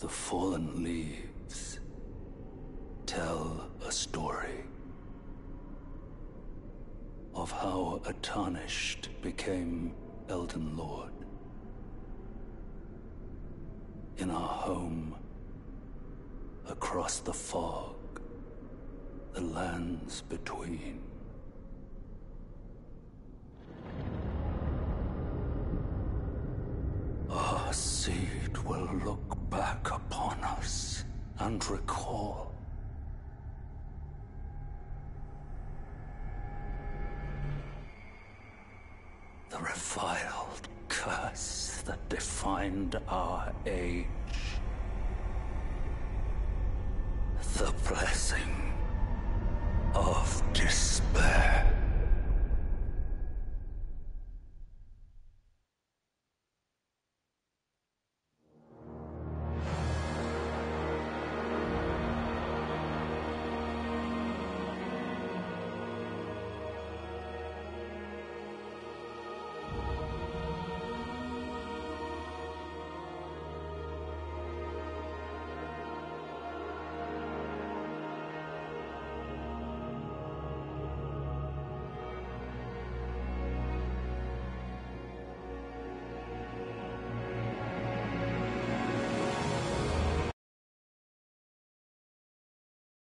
The fallen leaves tell a story of how a tarnished became Elden Lord. In our home, across the fog, the lands between. seed will look back upon us and recall. The reviled curse that defined our age. The blessing of despair.